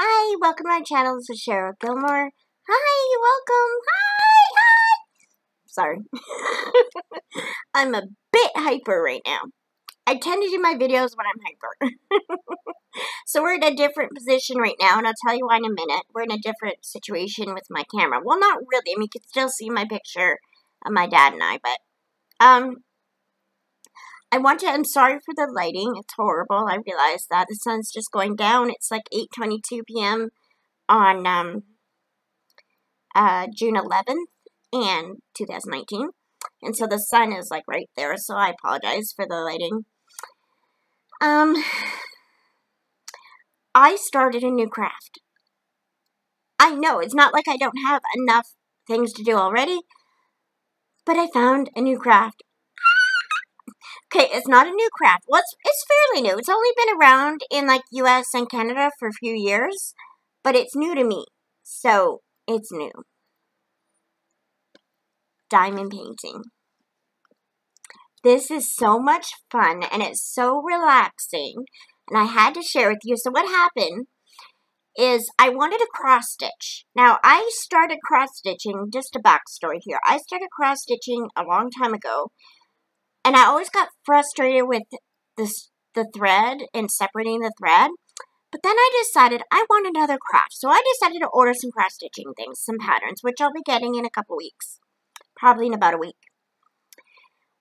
Hi, welcome to my channel. This is Cheryl Gilmore. Hi, welcome. Hi, hi. Sorry. I'm a bit hyper right now. I tend to do my videos when I'm hyper. so we're in a different position right now, and I'll tell you why in a minute. We're in a different situation with my camera. Well, not really. I mean, you can still see my picture of my dad and I, but um, I want to. I'm sorry for the lighting. It's horrible. I realize that the sun's just going down. It's like 8:22 p.m. on um, uh, June 11th and 2019, and so the sun is like right there. So I apologize for the lighting. Um, I started a new craft. I know it's not like I don't have enough things to do already, but I found a new craft. Okay, it's not a new craft. Well, it's, it's fairly new. It's only been around in like US and Canada for a few years, but it's new to me. So, it's new. Diamond painting. This is so much fun and it's so relaxing. And I had to share with you. So what happened is I wanted a cross stitch. Now I started cross stitching, just a backstory here. I started cross stitching a long time ago. And I always got frustrated with this the thread and separating the thread. But then I decided I want another craft. So I decided to order some cross stitching things, some patterns, which I'll be getting in a couple weeks. Probably in about a week.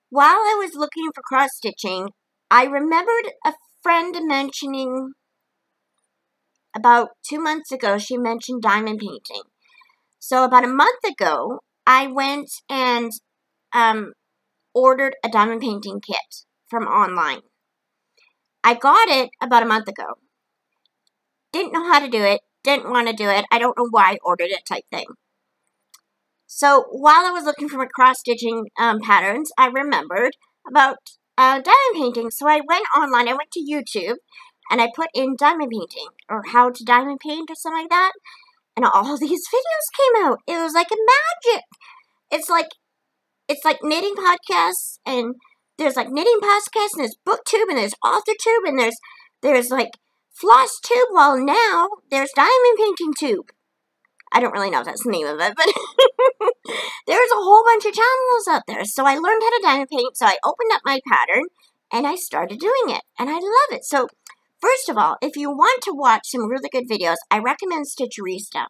While I was looking for cross stitching, I remembered a friend mentioning about two months ago, she mentioned diamond painting. So about a month ago, I went and um, ordered a diamond painting kit from online. I got it about a month ago. Didn't know how to do it, didn't want to do it. I don't know why I ordered it type thing. So while I was looking for my cross stitching um, patterns, I remembered about uh, diamond painting. So I went online, I went to YouTube, and I put in diamond painting or how to diamond paint or something like that. And all these videos came out. It was like a magic. It's like it's like knitting podcasts and there's like knitting podcasts and there's booktube and there's authortube and there's there's like floss tube. Well now there's diamond painting tube. I don't really know if that's the name of it, but there's a whole bunch of channels out there. So I learned how to diamond paint. So I opened up my pattern and I started doing it. And I love it. So first of all, if you want to watch some really good videos, I recommend Stitcherista.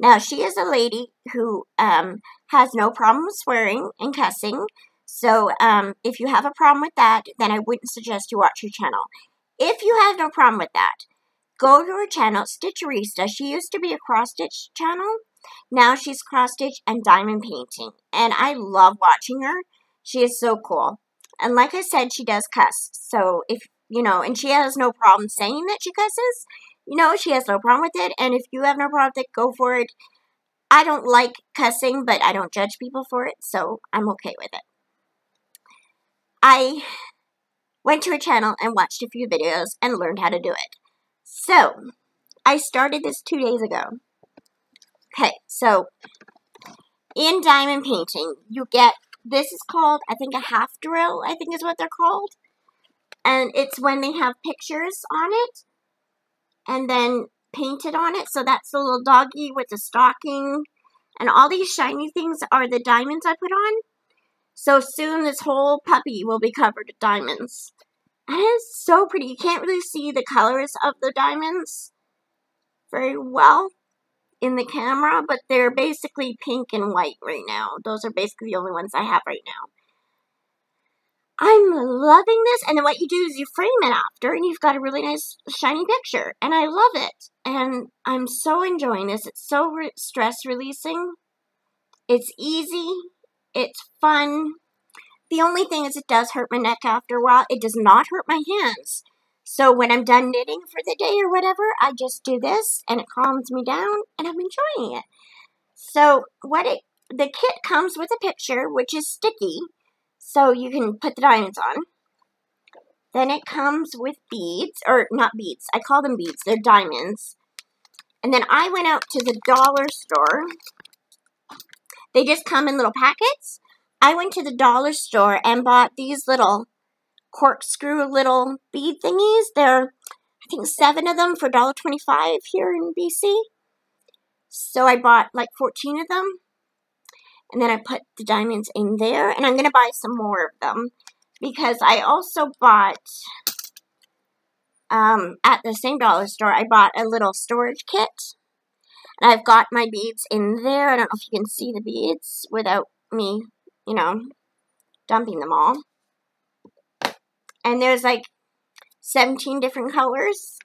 Now, she is a lady who um, has no problem swearing and cussing. So um, if you have a problem with that, then I wouldn't suggest you watch her channel. If you have no problem with that, go to her channel, Stitcherista. She used to be a cross stitch channel. Now she's cross stitch and diamond painting. And I love watching her. She is so cool. And like I said, she does cuss. So if, you know, and she has no problem saying that she cusses. You know, she has no problem with it. And if you have no problem with it, go for it. I don't like cussing, but I don't judge people for it. So I'm okay with it. I went to her channel and watched a few videos and learned how to do it. So, I started this two days ago. Okay, so in diamond painting, you get this is called, I think, a half drill, I think is what they're called. And it's when they have pictures on it and then painted on it. So that's the little doggy with the stocking. And all these shiny things are the diamonds I put on. So soon this whole puppy will be covered with diamonds. And it's so pretty. You can't really see the colors of the diamonds very well in the camera, but they're basically pink and white right now. Those are basically the only ones I have right now. I'm loving this, and then what you do is you frame it after, and you've got a really nice shiny picture, and I love it. And I'm so enjoying this. It's so re stress releasing. It's easy. It's fun. The only thing is it does hurt my neck after a while. It does not hurt my hands. So when I'm done knitting for the day or whatever, I just do this and it calms me down and I'm enjoying it. So what it the kit comes with a picture which is sticky so you can put the diamonds on. Then it comes with beads or not beads. I call them beads. They're diamonds. And then I went out to the dollar store. They just come in little packets. I went to the dollar store and bought these little corkscrew little bead thingies. They're, I think seven of them for $1.25 here in BC. So I bought like 14 of them. And then I put the diamonds in there. And I'm going to buy some more of them. Because I also bought, um, at the same dollar store, I bought a little storage kit. And I've got my beads in there. I don't know if you can see the beads without me, you know, dumping them all. And there's like 17 different colors.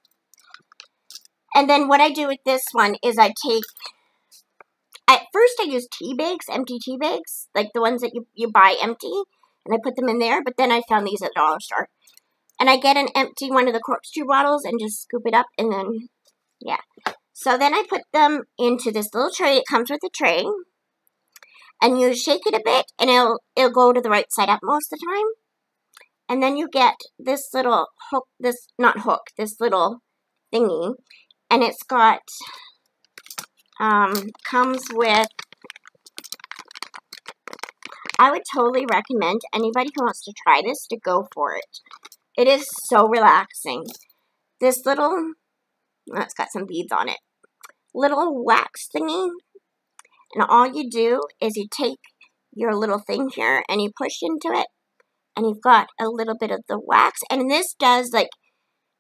And then what I do with this one is I take, at first I use tea bags, empty tea bags, like the ones that you, you buy empty, and I put them in there, but then I found these at the dollar store. And I get an empty one of the corkscrew bottles and just scoop it up and then, yeah. So then I put them into this little tray. It comes with a tray. And you shake it a bit and it'll, it'll go to the right side up most of the time. And then you get this little hook, this, not hook, this little thingy. And it's got, um, comes with, I would totally recommend anybody who wants to try this to go for it. It is so relaxing. This little, oh, it's got some beads on it, little wax thingy. And all you do is you take your little thing here and you push into it and you've got a little bit of the wax. And this does like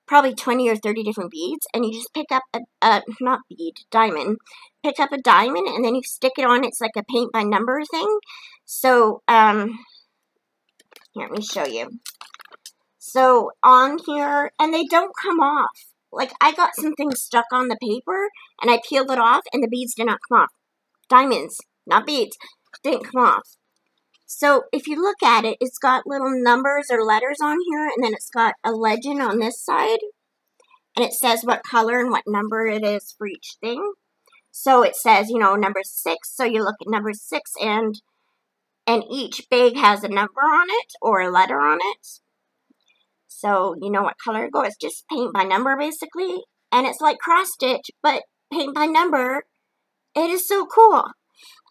probably 20 or 30 different beads. And you just pick up a, a not bead, diamond. Pick up a diamond and then you stick it on. It's like a paint by number thing. So, um, here, let me show you. So on here, and they don't come off. Like I got some things stuck on the paper and I peeled it off and the beads did not come off. Diamonds, not beads, didn't come off. So if you look at it, it's got little numbers or letters on here, and then it's got a legend on this side. And it says what color and what number it is for each thing. So it says, you know, number six. So you look at number six, and and each bag has a number on it or a letter on it. So you know what color it goes. Just paint by number, basically. And it's like cross stitch, but paint by number. It is so cool.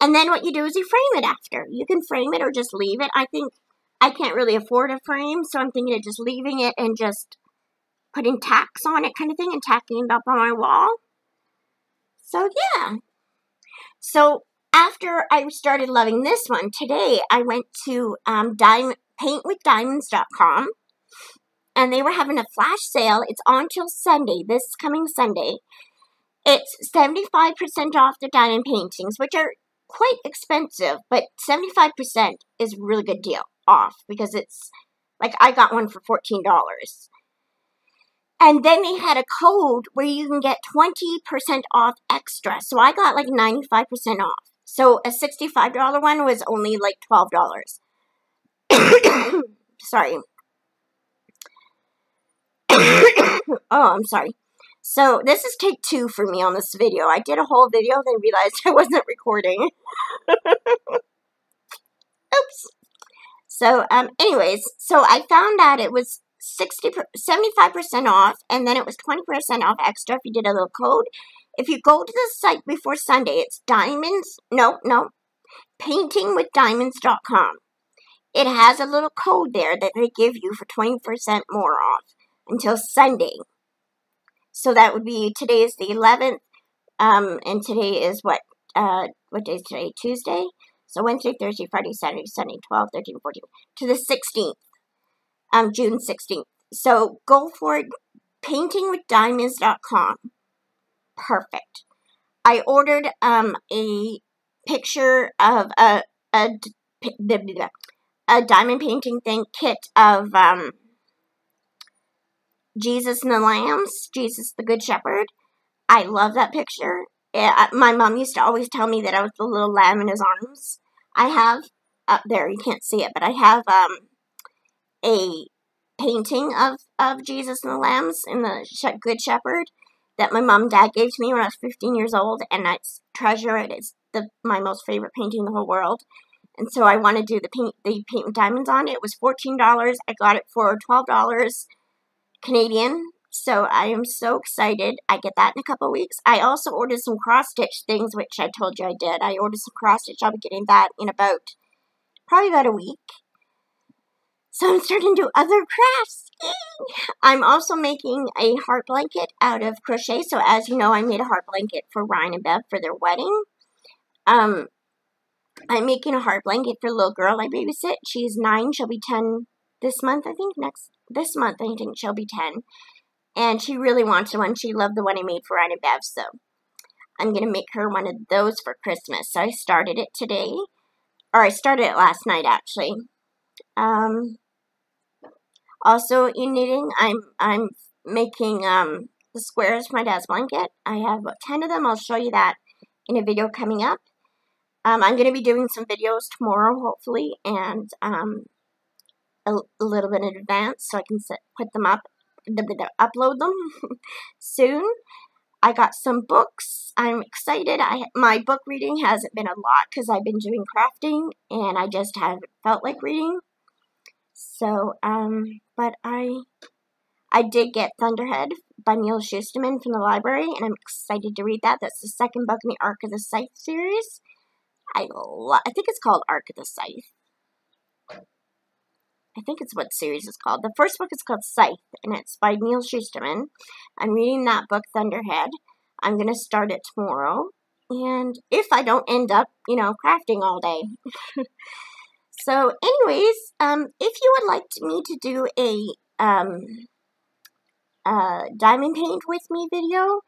And then what you do is you frame it after. You can frame it or just leave it. I think I can't really afford a frame, so I'm thinking of just leaving it and just putting tacks on it kind of thing and tacking it up on my wall. So yeah. So after I started loving this one, today I went to um, diamond, paintwithdiamonds.com and they were having a flash sale. It's on till Sunday, this coming Sunday. It's 75% off the diamond paintings, which are quite expensive, but 75% is a really good deal off because it's like I got one for $14. And then they had a code where you can get 20% off extra. So I got like 95% off. So a $65 one was only like $12. sorry. oh, I'm sorry. So this is take two for me on this video. I did a whole video, then realized I wasn't recording. Oops. So, um, anyways, so I found out it was 60, 75% off, and then it was 20% off extra if you did a little code. If you go to the site before Sunday, it's diamonds, no, no, paintingwithdiamonds.com. It has a little code there that they give you for 20% more off until Sunday. So that would be today is the 11th, um, and today is what, uh, what day is today? Tuesday? So Wednesday, Thursday, Friday, Saturday, Sunday, 12, 13, 14, to the 16th, um, June 16th. So go for it, paintingwithdiamonds.com. Perfect. I ordered, um, a picture of a, a, a diamond painting thing kit of, um, Jesus and the Lambs, Jesus the Good Shepherd. I love that picture. It, my mom used to always tell me that I was the little lamb in his arms. I have up there, you can't see it, but I have um, a painting of, of Jesus and the Lambs and the Good Shepherd that my mom and dad gave to me when I was 15 years old, and I treasure it. It's the my most favorite painting in the whole world. And so I want to do the paint the paint with diamonds on it. It was $14. I got it for $12 Canadian. So I am so excited. I get that in a couple weeks. I also ordered some cross stitch things, which I told you I did. I ordered some cross stitch. I'll be getting that in about probably about a week. So I'm starting to do other crafts. I'm also making a heart blanket out of crochet. So as you know, I made a heart blanket for Ryan and Bev for their wedding. Um, I'm making a heart blanket for a little girl I babysit. She's nine. She'll be ten this month, I think. Next this month, I think she'll be ten. And she really wants one. She loved the one I made for Ryan and Bev. So I'm gonna make her one of those for Christmas. So I started it today, or I started it last night actually. Um, also, in knitting, I'm I'm making um the squares for my dad's blanket. I have about ten of them. I'll show you that in a video coming up. Um, I'm going to be doing some videos tomorrow, hopefully, and um, a, a, little bit in advance so I can set, put them up, upload them soon. I got some books. I'm excited. I my book reading hasn't been a lot because I've been doing crafting and I just haven't felt like reading. So, um, but I I did get Thunderhead by Neal Shusterman from the library, and I'm excited to read that. That's the second book in the Arc of the Scythe series. I lo- I think it's called Arc of the Scythe. I think it's what series is called. The first book is called Scythe, and it's by Neal Shusterman. I'm reading that book, Thunderhead. I'm going to start it tomorrow. And if I don't end up, you know, crafting all day. so, anyways, um, if you would like me to do a um, uh, diamond paint with me video.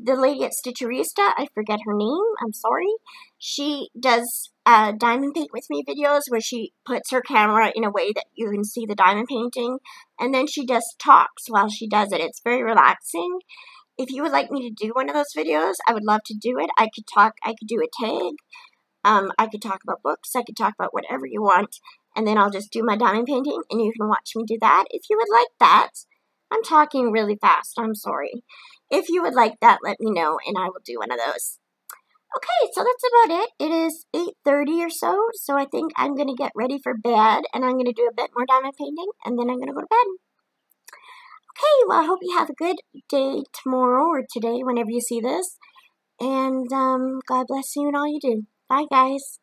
The lady at Stitcherista, I forget her name, I'm sorry. She does uh, diamond paint with me videos where she puts her camera in a way that you can see the diamond painting. And then she just talks while she does it. It's very relaxing. If you would like me to do one of those videos, I would love to do it. I could talk, I could do a tag. Um, I could talk about books. I could talk about whatever you want. And then I'll just do my diamond painting and you can watch me do that if you would like that. I'm talking really fast. I'm sorry. If you would like that, let me know and I will do one of those. Okay, so that's about it. It is 8.30 or so, so I think I'm going to get ready for bed and I'm going to do a bit more diamond painting and then I'm going to go to bed. Okay, well, I hope you have a good day tomorrow or today, whenever you see this. And um, God bless you and all you do. Bye, guys.